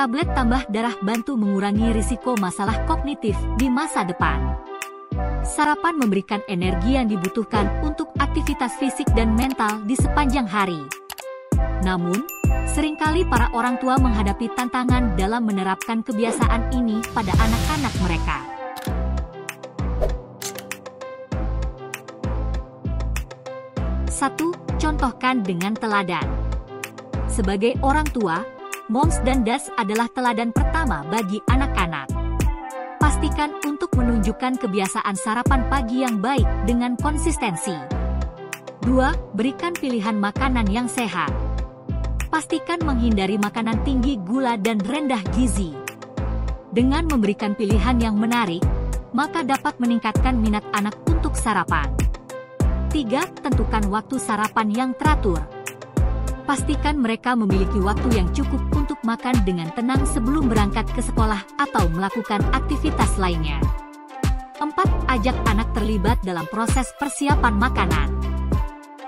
Tablet tambah darah bantu mengurangi risiko masalah kognitif di masa depan. Sarapan memberikan energi yang dibutuhkan untuk aktivitas fisik dan mental di sepanjang hari. Namun, sering kali para orang tua menghadapi tantangan dalam menerapkan kebiasaan ini pada anak-anak mereka. Satu, contohkan dengan teladan. Sebagai orang tua, moms dan dads adalah teladan pertama bagi anak-anak. Pastikan untuk menunjukkan kebiasaan sarapan pagi yang baik dengan konsistensi. 2. Berikan pilihan makanan yang sehat. Pastikan menghindari makanan tinggi gula dan rendah gizi. Dengan memberikan pilihan yang menarik, maka dapat meningkatkan minat anak untuk sarapan. 3. Tentukan waktu sarapan yang teratur pastikan mereka memiliki waktu yang cukup untuk makan dengan tenang sebelum berangkat ke sekolah atau melakukan aktivitas lainnya. 4. Ajak anak terlibat dalam proses persiapan makanan.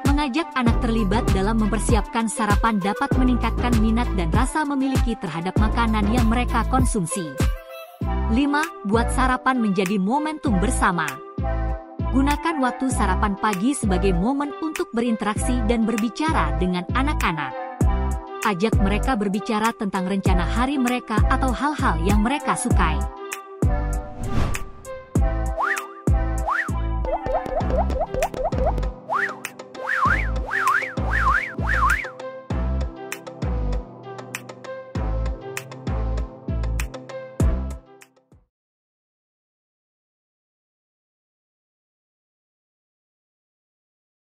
Mengajak anak terlibat dalam mempersiapkan sarapan dapat meningkatkan minat dan rasa memiliki terhadap makanan yang mereka konsumsi. 5. Buat sarapan menjadi momentum bersama. Gunakan waktu sarapan pagi sebagai momen untuk berinteraksi dan berbicara dengan anak-anak. Ajak mereka berbicara tentang rencana hari mereka atau hal-hal yang mereka sukai.